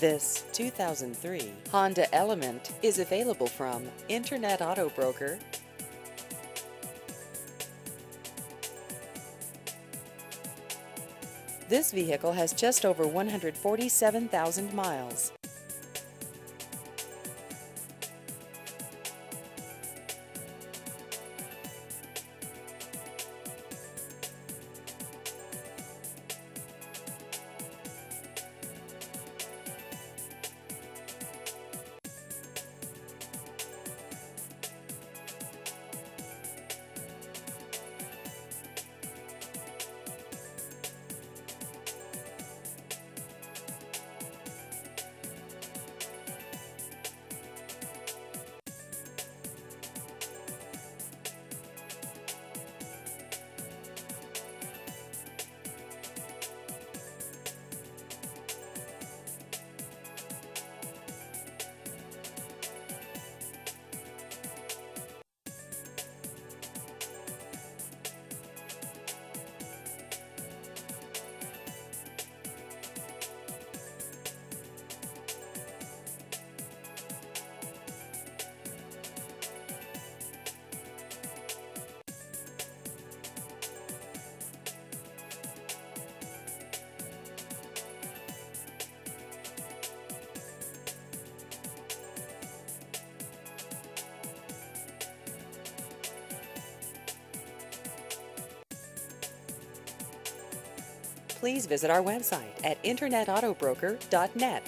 This 2003 Honda Element is available from Internet Auto Broker. This vehicle has just over 147,000 miles. Please visit our website at internetautobroker.net.